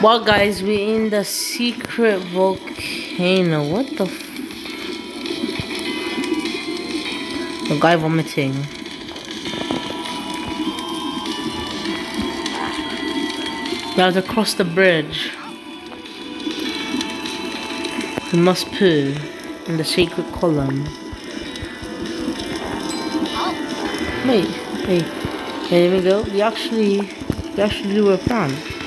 Well, guys, we're in the secret volcano. What the f The guy vomiting. That's across the bridge. We must poo in the secret column. Wait, wait, there we go. We actually, we actually do a plan.